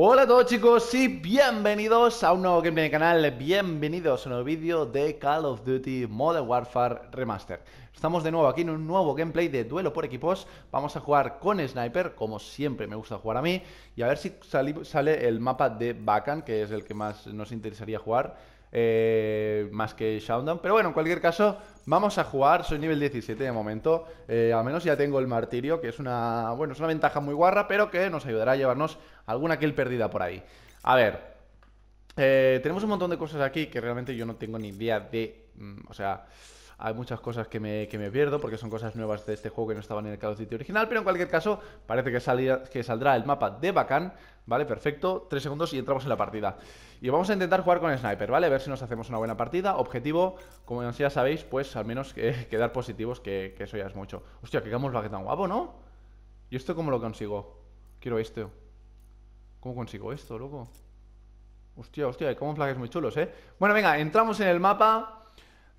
Hola a todos chicos y bienvenidos a un nuevo gameplay en el canal, bienvenidos a un nuevo vídeo de Call of Duty Modern Warfare Remaster Estamos de nuevo aquí en un nuevo gameplay de duelo por equipos Vamos a jugar con Sniper, como siempre me gusta jugar a mí Y a ver si sale el mapa de Bakan, que es el que más nos interesaría jugar eh, más que Shoutdown. Pero bueno, en cualquier caso, vamos a jugar. Soy nivel 17 de momento. Eh, al menos ya tengo el martirio, que es una, bueno, es una ventaja muy guarra, pero que nos ayudará a llevarnos alguna kill perdida por ahí. A ver, eh, tenemos un montón de cosas aquí que realmente yo no tengo ni idea de... Mm, o sea... Hay muchas cosas que me, pierdo porque son cosas nuevas de este juego que no estaban en el Call of Duty original, pero en cualquier caso parece que, que saldrá el mapa de Bacan, ¿vale? Perfecto, tres segundos y entramos en la partida. Y vamos a intentar jugar con Sniper, ¿vale? A ver si nos hacemos una buena partida. Objetivo, como ya sabéis, pues al menos que, quedar positivos, que, eso ya es mucho. Hostia, que tan guapo, ¿no? ¿Y esto cómo lo consigo? Quiero esto. ¿Cómo consigo esto, loco? Hostia, hostia, hay camuflajes muy chulos, ¿eh? Bueno, venga, entramos en el mapa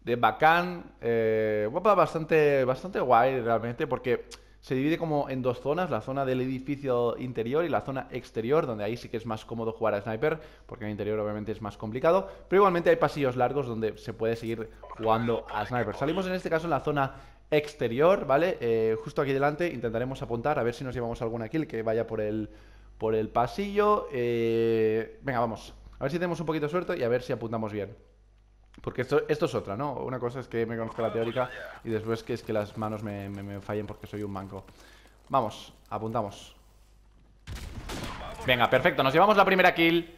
de bacán, eh, bastante, bastante guay realmente, porque se divide como en dos zonas, la zona del edificio interior y la zona exterior, donde ahí sí que es más cómodo jugar a sniper, porque en el interior obviamente es más complicado, pero igualmente hay pasillos largos donde se puede seguir jugando a sniper. Salimos en este caso en la zona exterior, ¿vale? Eh, justo aquí delante intentaremos apuntar a ver si nos llevamos alguna kill que vaya por el, por el pasillo. Eh, venga, vamos. A ver si tenemos un poquito de suerte y a ver si apuntamos bien. Porque esto, es otra, ¿no? Una cosa es que me conozca la teórica y después que es que las manos me, me, fallen porque soy un manco. Vamos, apuntamos. Venga, perfecto, nos llevamos la primera kill.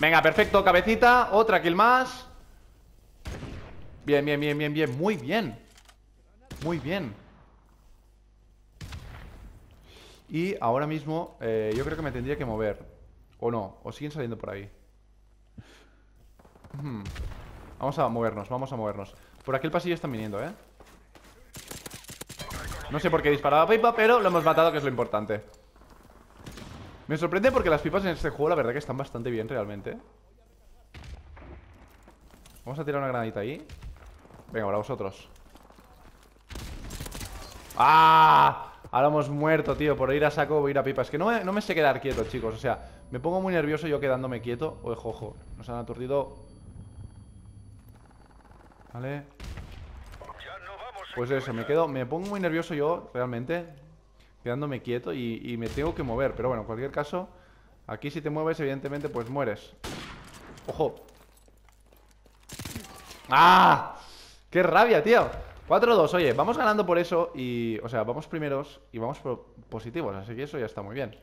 Venga, perfecto, cabecita, otra kill más. Bien, bien, bien, bien, bien, muy bien. Muy bien. Y ahora mismo eh, yo creo que me tendría que mover ¿O no? ¿O siguen saliendo por ahí? Hmm. Vamos a movernos, vamos a movernos Por aquí el pasillo están viniendo, ¿eh? No sé por qué disparaba pipa, pero lo hemos matado, que es lo importante Me sorprende porque las pipas en este juego la verdad que están bastante bien realmente Vamos a tirar una granadita ahí Venga, ahora vosotros ¡Ah! Ahora hemos muerto, tío, por ir a saco o ir a pipa Es que no me, no me sé quedar quieto, chicos O sea, me pongo muy nervioso yo quedándome quieto Ojo, ojo, nos han aturdido Vale Pues eso, me quedo Me pongo muy nervioso yo, realmente Quedándome quieto y, me tengo que mover Pero bueno, en cualquier caso Aquí si te mueves, evidentemente, pues mueres ¡Ojo! ¡Ah! ¡Qué rabia, tío! 4-2, oye, vamos ganando por eso y... O sea, vamos primeros y vamos positivos Así que eso ya está muy bien.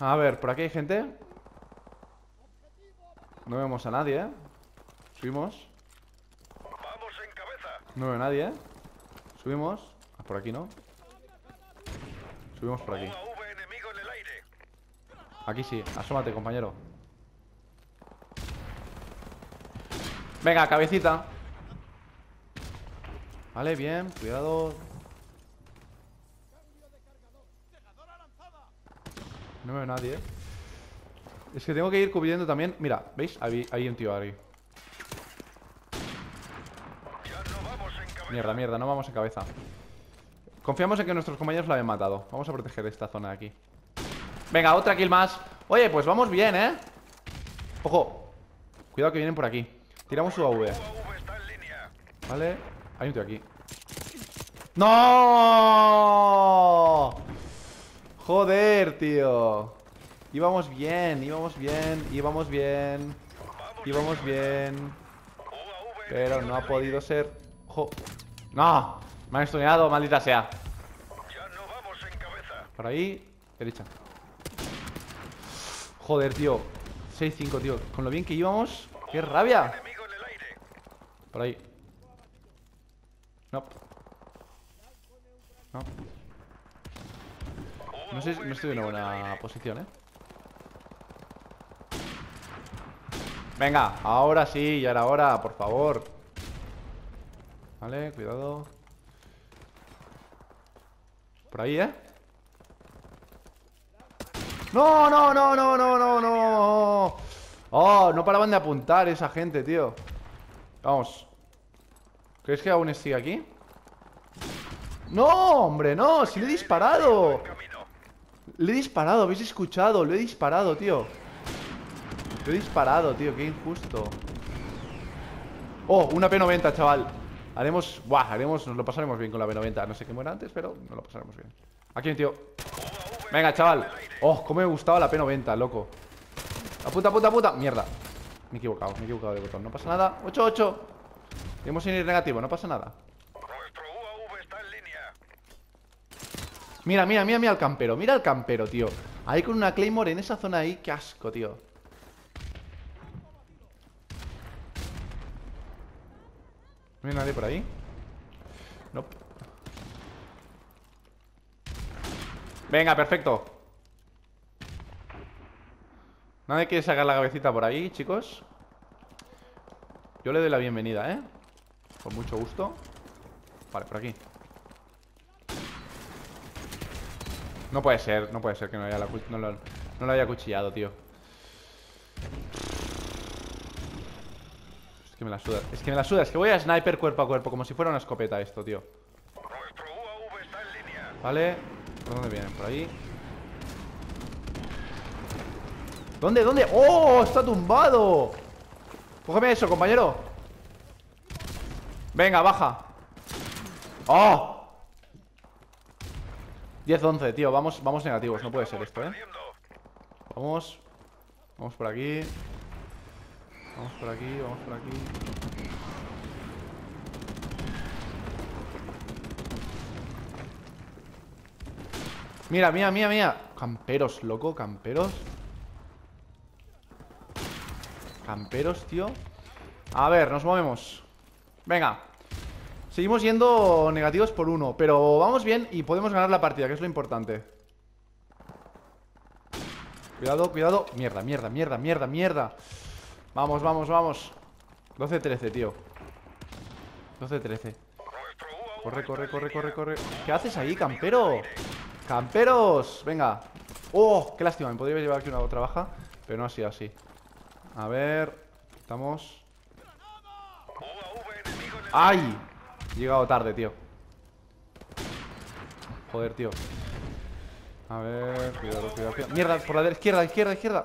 A ver, por aquí hay gente. No vemos a nadie, ¿eh? Subimos. No veo a nadie, ¿eh? Subimos. Ah, Por aquí, ¿no? Subimos por aquí. Aquí sí, asómate, compañero. Venga, cabecita Vale, bien, cuidado. No veo nadie, ¿eh? Es que tengo que ir cubriendo también. Mira, ¿veis? Hay, un tío ahí. Mierda, mierda, no vamos en cabeza. Confiamos en que nuestros compañeros la hayan matado. Vamos a proteger esta zona de aquí. Venga, otra kill más. Oye, pues vamos bien, ¿eh? Ojo Cuidado que vienen por aquí. Tiramos su AV Vale hay un tío aquí ¡No! Joder, tío Íbamos bien, íbamos bien Íbamos bien Íbamos bien Pero no ha podido ser. ¡No! Me han estudiado, maldita sea Por ahí Derecha Joder, tío 6-5, tío Con lo bien que íbamos ¡Qué rabia! Por ahí no. No. No sé, no estoy en una buena posición, ¿eh? Venga, ahora sí, ya era hora, por favor Vale, cuidado Por ahí, ¿eh? ¡No, no, no, no, no, no, no! ¡Oh, no paraban de apuntar esa gente, tío! Vamos ¿Crees que aún sigue aquí? No, hombre, no, si le he disparado. Le he disparado, habéis escuchado, lo he disparado, tío. Lo he disparado, tío, qué injusto. Oh, una P90, chaval. Haremos, buah, haremos, nos lo pasaremos bien con la P90. No sé qué muera antes, pero nos lo pasaremos bien. Aquí, tío. Venga, chaval. Oh, cómo me gustaba la P90, loco. La puta, puta, puta. Mierda. Me he equivocado, me he equivocado de botón. No pasa nada. 8-8. Hemos sin ir negativo, no pasa nada. Mira, mira, mira, mira al campero. Mira al campero, tío. Ahí con una Claymore en esa zona ahí. Qué asco, tío. ¿No hay nadie por ahí? No. Venga, perfecto. Nadie quiere sacar la cabecita por ahí, chicos. Yo le doy la bienvenida, ¿eh? Con mucho gusto. Vale, por aquí. No puede ser, no puede ser que no, haya no, lo, no lo haya cuchillado, tío. Es que me la suda, es que me la suda, es que voy a sniper cuerpo a cuerpo, como si fuera una escopeta esto, tío. Vale, ¿por dónde vienen? Por ahí. ¿Dónde? ¿Dónde? ¡Oh! ¡Está tumbado! Cógeme eso, compañero Venga, baja. ¡Oh! 10-11, tío, vamos, vamos negativos No puede ser esto, ¿eh? Vamos. Vamos por aquí. Vamos por aquí, vamos por aquí. Mira, mira, mira, mira. Camperos, loco, camperos. Camperos, tío. A ver, nos movemos. Venga Seguimos yendo negativos por uno Pero vamos bien y podemos ganar la partida Que es lo importante Cuidado, cuidado Mierda, mierda, mierda, mierda, mierda Vamos, vamos, vamos 12-13, tío 12-13 Corre, corre, corre, corre, corre ¿Qué haces ahí, campero? ¡Camperos! Venga ¡Oh! ¡Qué lástima! Me podría llevar aquí una otra baja Pero no sido así A ver Estamos ¡Ay! Llegado tarde, tío. Joder, tío. A ver, cuidado, cuidado, Mierda, por la izquierda, izquierda, izquierda.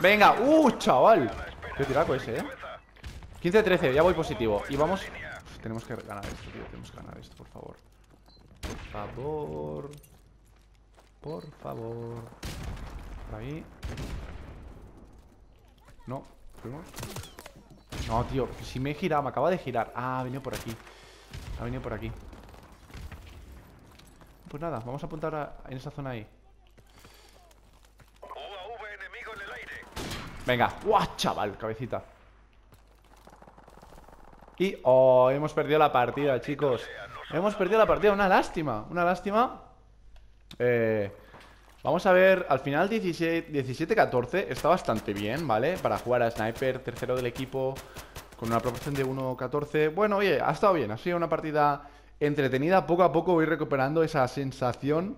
Venga, uh, chaval. Qué tiraco ese, eh. 15-13, ya voy positivo. Y vamos. Tenemos que ganar esto, tío. Tenemos que ganar esto, por favor. Por favor. Por favor. Por ahí. No, fuimos no, tío, si me he girado, me acaba de girar. Ah, ha venido por aquí. Ha venido por aquí. Pues nada, vamos a apuntar en esa zona ahí. Venga, ¡guau, chaval! Cabecita. Y, oh, hemos perdido la partida, chicos. Hemos perdido la partida, una lástima Una lástima. Eh... Vamos a ver, al final 17-14 está bastante bien, ¿vale? Para jugar a Sniper, tercero del equipo, con una proporción de 1-14 Bueno, oye, ha estado bien, ha sido una partida entretenida. Poco a poco voy recuperando esa sensación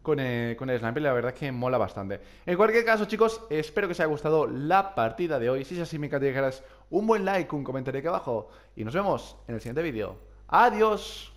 con el, Sniper La verdad es que mola bastante. En cualquier caso, chicos, espero que os haya gustado la partida de hoy. Si es así, me encantaría que un buen like, un comentario aquí abajo. Y nos vemos en el siguiente vídeo. ¡Adiós!